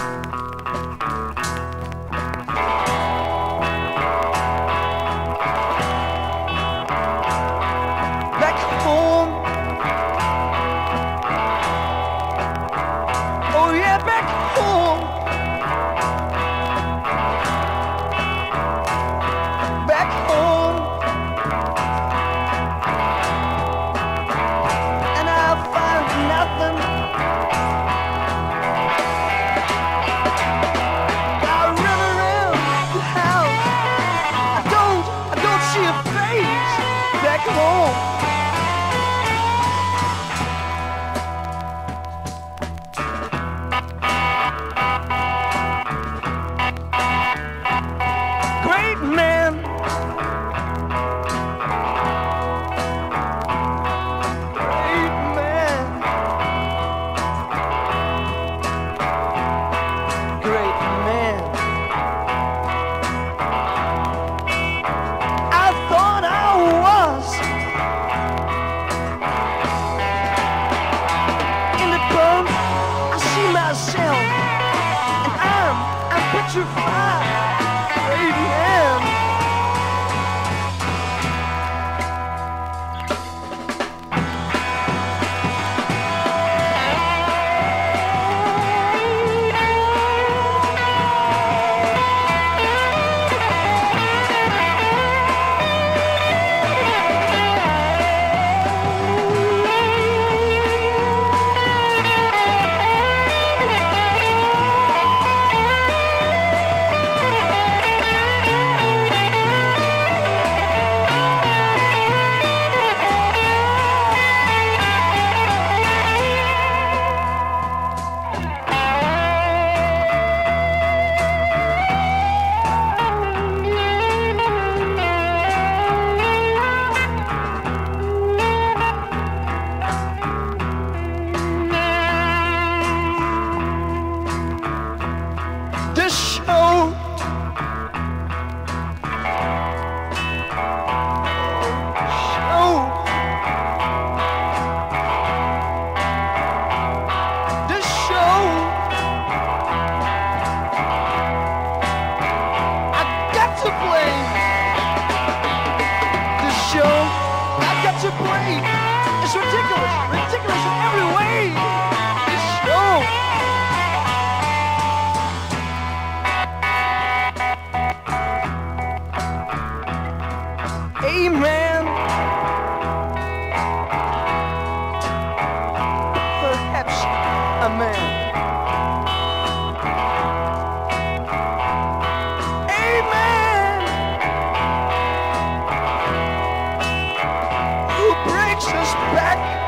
Música you find? This show, I've got. It's ridiculous, ridiculous in every way. This show. Amen. back.